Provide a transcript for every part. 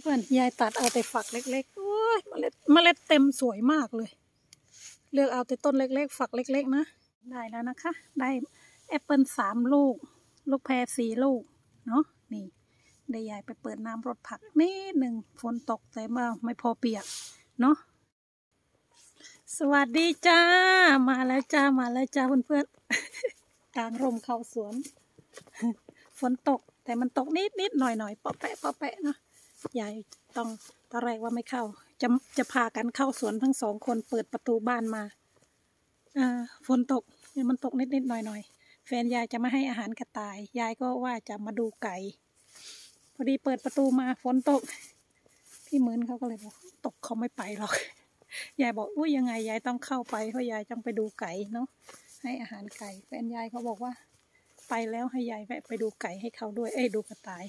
เพื่อนยายตัดเอาแต่ฝักเล็กๆโอ้ยเมล็ดเมล็ดเต็มสวยมากเลย เลือกเอาแต่ต้นเล็ก ๆ ฝักเล็ก ๆ นะ ได้แล้วนะคะ ได้แอปเปิลสามลูก ลูกแพรสี่ลูก เนาะนี่ได้ยายไปเปิดน้ำรดผักนิดหนึ่งฝนตกแต่ว่าไม่พอเปียก เนาะสวัสดีจ้า มาแล้วจ้า มาแล้วจ้าเพื่อนๆกลางร่มเข้าสวน ฝนตกแต่มันตกนิดนิดหน่อยหน่อยๆเปาะแปะเปาะแปะเนาะ ยายต้องตอนแรกว่าไม่เข้า จะจะพากันเข้าสวนทั้งสองคนเปิดประตูบ้านมาอ่าฝนตกมันตกนิดนิดหน่อยหน่อยๆแฟนยายจะไม่ให้อาหารกระต่าย ยายก็ว่าจะมาดูไก่ พอดีเปิดประตูมาฝนตก พี่เหมือนเขาก็เลยบอกตกเขาไม่ไปหรอกยายบอกอุ้ยยังไงยายต้องเข้าไปเพราะยายต้องไปดูไก่เนาะให้อาหารไก่แฟนยายเขาบอกว่า ไปแล้วให้ยายแวะไปดูไก่ให้เขาด้วย เอ้ดูกระต่าย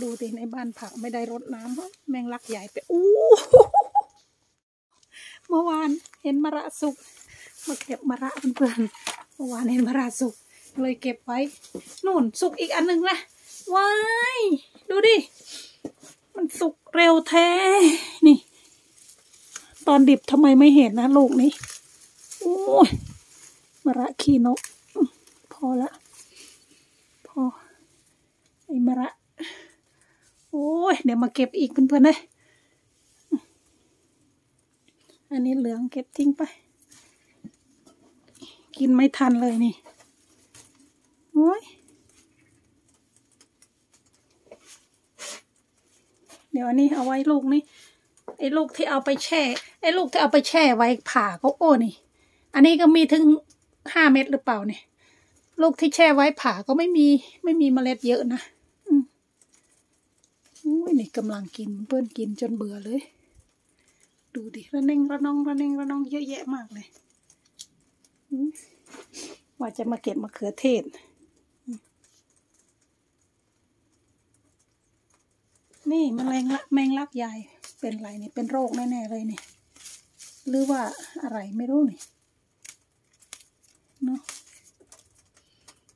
ดูดิในบ้านผักไม่ได้รดน้ำแมงลักใหญ่ไปอู้เมื่อวานเห็นมะระสุกมาเก็บมะระเพื่อนเมื่อวานเห็นมะระสุกเลยเก็บไว้นู่นสุกอีกอันหนึ่งนะว้ายดูดิ มันสุกเร็วแท้ นี่ ตอนดิบทำไมไม่เห็นนะลูกนี้โอ้ยมะระขี้นก พอละ พอไอ้มะระ โอ้ย เดี๋ยวมาเก็บอีกเพื่อนๆเลยอันนี้เหลืองเก็บทิ้งไป กินไม่ทันเลยนี่โอ้ยเดี๋ยวอันนี้เอาไว้ลูกนี้ไอ้ลูกที่เอาไปแช่ไอ้ลูกที่เอาไปแช่ไว้ผ่าก็โอ้นี่ อันนี้ก็มีถึงห้าเม็ดหรือเปล่าเนี่ยลูกที่แช่ไว้ผ่าก็ไม่มีไม่มีเมล็ดเยอะนะ อุ้ยนี่กำลังกินเพื่อนกินจนเบื่อเลย ดูดิระเน่งระนองระเน่งระนองเยอะแยะมากเลยอืมว่าจะมาเก็บมะเขือเทศ นี่แมลงละแมงลักใหญ่เป็นไรนี่เป็นโรคแน่ๆเลยนี่หรือว่าอะไรไม่รู้นี่เนาะ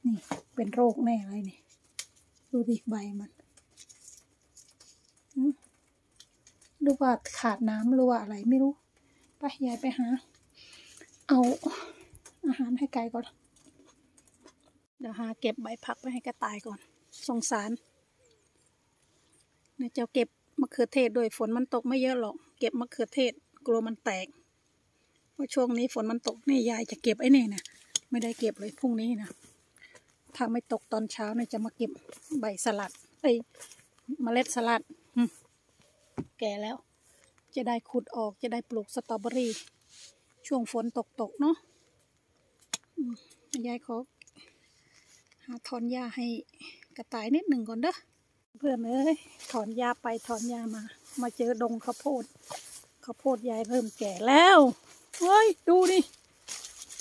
นี่เป็นโรคแน่เลยนี่ ดูดิใบมัน หรือว่าขาดน้ำหรือว่าอะไรไม่รู้ไปยายไปหา เอาอาหารให้ไก่ก่อน เดี๋ยวหาเก็บใบผักไปให้กระต่ายก่อน สงสารเดี๋ยจะเก็บมะเขือเทศด้วยฝนมันตกไม่เยอะหรอก เก็บมะเขือเทศ กลัวมันแตกเพราะช่วงนี้ฝนมันตกนี่ยายจะเก็บไอ้นี่นะไม่ได้เก็บเลยพรุ่งนี้นะถ้าไม่ตกตอนเช้าเนี่ยจะมาเก็บใบสลัดไอ้เมล็ดสลัด แก่แล้ว จะได้ขุดออกจะได้ปลูกสตรอเบอรี่ ช่วงฝนตกตกๆเนาะยายขอหาถอนหญ้าให้กระต่ายนิดหนึ่งก่อนเด้อเพื่อนเอ้ยถอนหญ้าไปถอนหญ้ามา มาเจอดงข้าวโพดข้าวโพดยายเริ่มแก่แล้วเฮ้ยดูนี่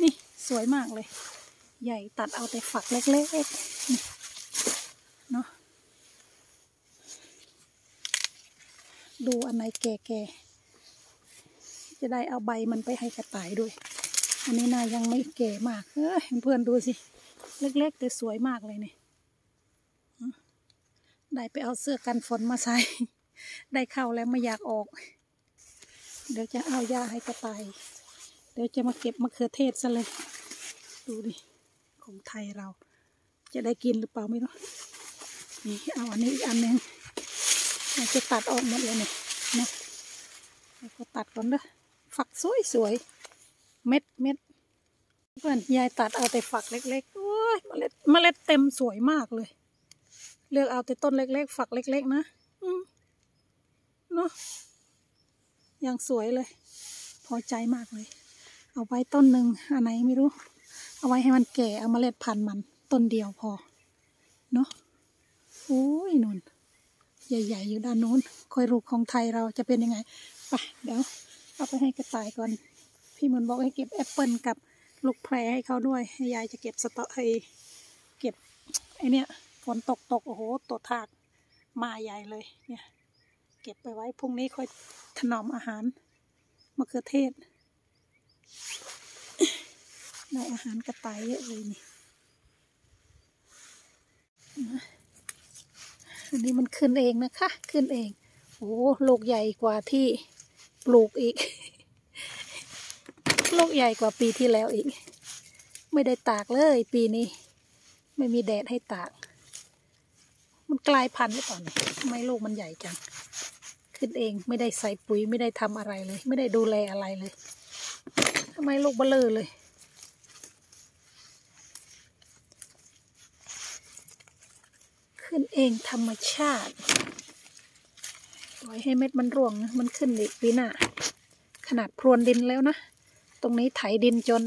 นี่สวยมากเลย ใหญ่ตัดเอาแต่ฝักเล็กๆนี่เนาะ ดูอันไหนแก่ๆ จะได้เอาใบมันไปให้กระต่ายด้วย อันนี้นายังไม่แก่มาก เอ้ยเพื่อนดูสิ เล็กๆแต่สวยมากเลยเนี่ยได้ไปเอาเสื้อกันฝนมาใส่ ได้เข้าแล้วไม่อยากออก เดี๋ยวจะเอายาให้กระต่าย เดี๋ยวจะมาเก็บมะเขือเทศซะเลย ดูดิ ของไทยเรา จะได้กินหรือเปล่าไม่รู้ นี่เอาอันนี้อีกอันหนึ่ง จะตัดออกหมดเลยเนี่ยนะแล้วก็ตัดก่อนเด้อฝักสวยสวยๆเม็ดเม็ดเพื่อนยายตัดเอาแต่ฝักเล็กๆโอ้ยเมล็ดเมล็ดเต็มสวยมากเลย เลือกเอาแต่ต้นเล็ก ๆ ฝักเล็ก ๆ นะอืมเนาะยังสวยเลย พอใจมากเลย เอาไว้ต้นหนึ่งอันไหนไม่รู้ เอาไว้ให้มันแก่เอาเมล็ดพันธุ์มันต้นเดียวพอ เนาะโอ้ยนุ่น ใหญ่ ๆ อยู่ด้านนู้นคอยรูปของไทยเราจะเป็นยังไงไปเดี๋ยวเอาไปให้กระต่ายก่อน พี่มนบอกให้เก็บแอปเปิลกับลูกแพรให้เขาด้วยให้ยายจะเก็บสตอให้เก็บไอเนี้ยฝนตกตกโอ้โหตัวทากมาใหญ่เลยเนี่ย เก็บไปไว้พรุ่งนี้ค่อยถนอมอาหารมะเขือเทศได้อาหารกระต่ายเยอะเลยนี่ อันนี้มันขึ้นเองนะคะ ขึ้นเอง โอ้ลูกใหญ่กว่าที่ปลูกอีกลูกใหญ่กว่าปีที่แล้วอีก ไม่ได้ตากเลยปีนี้ ไม่มีแดดให้ตาก มันกลายพันธุ์หรือเปล่าเนี่ยทำไมลูกมันใหญ่จัง ขึ้นเองไม่ได้ใส่ปุ๋ยไม่ได้ทำอะไรเลย ไม่ได้ดูแลอะไรเลยทำไมลูกเบลอเลย ขึ้นเองธรรมชาติปล่อยให้เม็ดมันร่วงนะมันขึ้นอีกปีหน้าขนาดพรวนดินแล้วนะ ตรงนี้ไถดินจน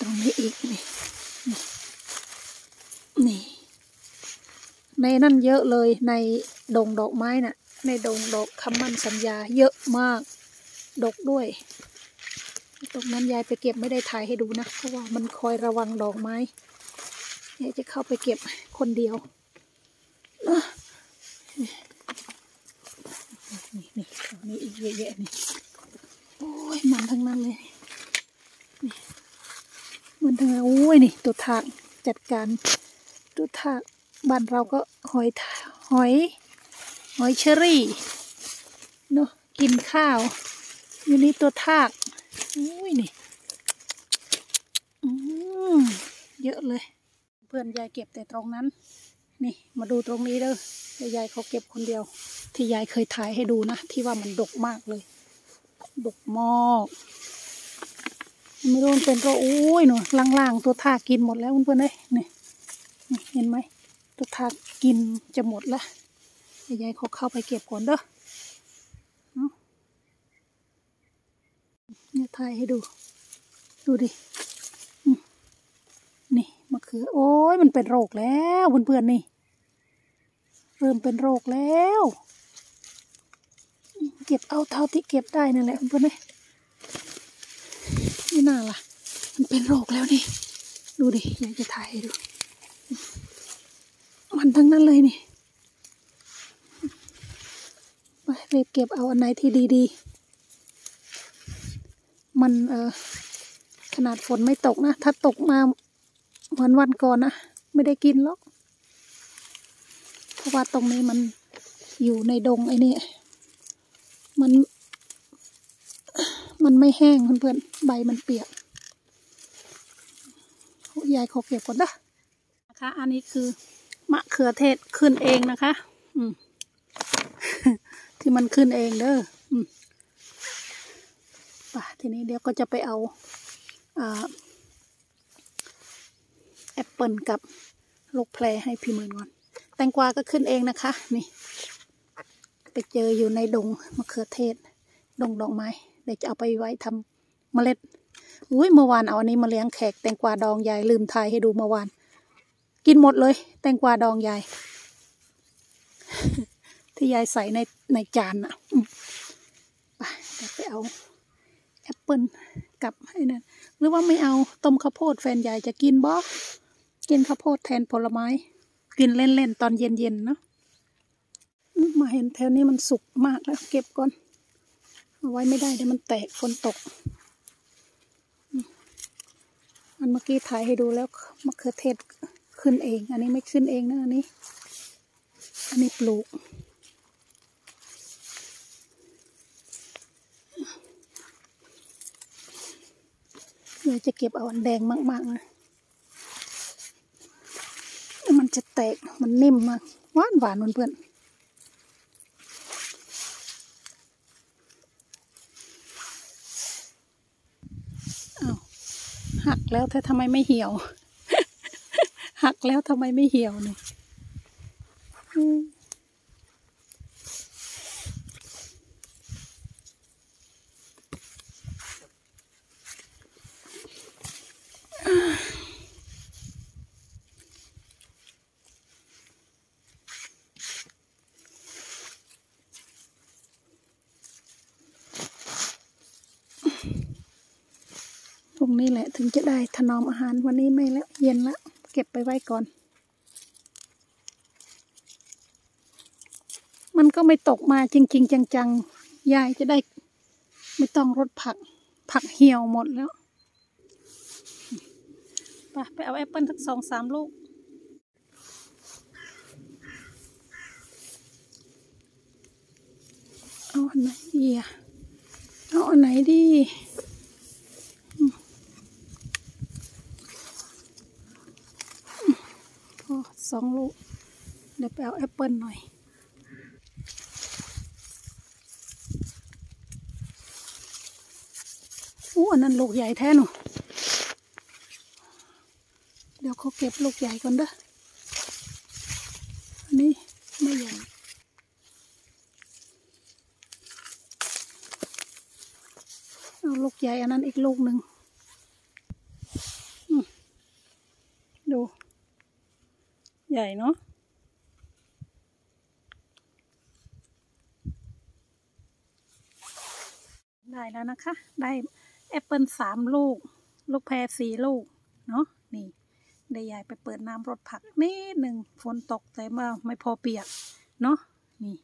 ตรงนี้อีกนี่นี่ ในนั่นเยอะเลยในดงดอกไม้น่ะ ในดงดอกคำมั่นสัญญาเยอะมาก ดกด้วย ตรงนั้นยายไปเก็บไม่ได้ถ่ายให้ดูนะ เพราะว่ามันคอยระวังดอกไม้ยายจะเข้าไปเก็บคนเดียวนี่นี่นี้อีกเยอะแยะนี่ โอ้ยมันทั้งนั้นเลยนี่มันทั้งนั้นโอ้ยนี่ตัวทากจัดการตัวทากบ้านเราก็หอยหอย หอยเชอรี่เนาะกินข้าวอยู่นี่ตัวทากอุ้ยนี่อเยอะเลย เพื่อนยายเก็บแต่ตรงนั้น นี่มาดูตรงนี้เด้อยยายเขาเก็บคนเดียว ที่ยายเคยถ่ายให้ดูนะ ที่ว่ามันดกมากเลย ดกมากไม่รู้มันเป็นตัวอุ้ยหนูล่างๆตัวทากกินหมดแล้วเพื่อนๆเอ้ยนี่เห็นไหมตัวทากกินจะหมดละ ยายเขาเข้าไปเก็บก่อนเด้อเนี่ยถ่ายให้ดู ดูดิ นี่มะเขือ โอ้ยมันเป็นโรคแล้วเพื่อนๆนี่ เริ่มเป็นโรคแล้ว เก็บเอาเท่าที่เก็บได้นั่นแหละเพื่อนๆเอ้ยนี่น่าล่ะ มันเป็นโรคแล้วนี่ ดูดิ อยากจะถ่ายให้ดู มันทั้งนั้นเลยนี่ ไปเรีบเก็บเอาอันไหนที่ดีๆ มันเออขนาดฝนไม่ตกนะ ถ้าตกมาวันวันก่อนนะ ไม่ได้กินหรอก เพราะว่าตรงนี้มันอยู่ในดงไอ้นี่ มัน มันไม่แห้งเพื่อนๆ ใบมันเปียกยายขอเก็บก่อนนะนะคะ อันนี้คือมะเขือเทศขึ้นเองนะคะ อืม ที่มันขึ้นเองเด้อป่ะทีนี้เดี๋ยวก็จะไปเอาอแอปเปิลกับลูกแพรให้พี่หมื่นก่อน แตงกวาก็ขึ้นเองนะคะ นี่ ไปเจออยู่ในดงมะเขือเทศ ดงดอกไม้ เดี๋ยวจะเอาไปไว้ทำเมล็ด อุ้ยเมื่อวานเอาอันนี้มาเลี้ยงแขกแตงกวาดองยายลืมถ่ายให้ดูเมื่อวาน กินหมดเลย แตงกวาดองยาย ที่ยายใส่ในในจานน่ะไปไปเอาแอปเปิลกับไอ้นั่นหรือว่าไม่เอาต้มข้าวโพดแฟนยายจะกินบ่กินข้าวโพดแทนผลไม้ กินเล่นๆตอนเย็นๆเนาะมาเห็นแถวนี้มันสุกมากแล้ว เก็บก่อนเอาไว้ไม่ได้เดี๋ยวมันแตกฝนตก อันเมื่อกี้ถ่ายให้ดูแล้วมะเขือเทศขึ้นเอง อันนี้ไม่ขึ้นเองนะอันนี้ อันนี้ปลูก เดี๋ยวจะเก็บเอาอันแดงมากๆนะแล้วมันจะแตกมันนิ่มมากหวานหวานเพื่อนๆอ้าวหักแล้วถ้าทำไมไม่เหี่ยว หักแล้วทำไมไม่เหี่ยวเนี่ย งนี้แหละถึงจะได้ถนอมอาหารวันนี้ไม่แล้วเย็นล้วเก็บไปไว้ก่อน มันก็ไม่ตกมาจริง ๆ จังๆ ยายจะได้ไม่ต้องรดผัก ผักเหี่ยวหมดแล้วไปไปเอาแอปเปิลสักสองสามลูกเอาอันไหนดีอะเอาอันไหนดีอืมอืมพอ สองลูก เดี๋ยวไปเอาแอปเปิลหน่อย อู้อันนั้นลูกใหญ่แท้หนูเดี๋ยวเขาเก็บลูกใหญ่ก่อนเด้อ อันนี้ไม่ใหญ่เอาลูกใหญ่อันนั้นอีกลูกหนึ่งอืมดู ใหญ่เนาะได้แล้วนะคะ ได้แอปเปิลสามลูก ลูกแพรสี่ลูก เนาะนี่ได้ยายไปเปิดน้ำรดผักนิดหนึ่งฝนตกแต่ว่าไม่พอเปียก เนาะนี่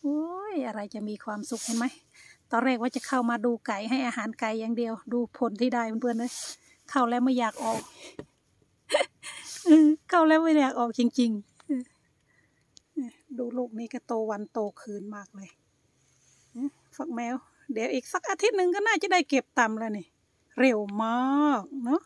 โอ้ยอะไรจะมีความสุขเห็นไหมตอนแรกว่าจะเข้ามาดูไก่ให้อาหารไก่อย่างเดียว ดูผลที่ได้เพื่อนๆเลยเข้าแล้วไม่อยากออก เออเข้าแล้วไม่อยากออกจริงๆเออดูลูกนี้ก็โตวันโตคืนมากเลยฝักแมว เดี๋ยวอีกสักอาทิตย์หนึ่งก็น่าจะได้เก็บตำแล้วนี่ เร็วมากเนาะ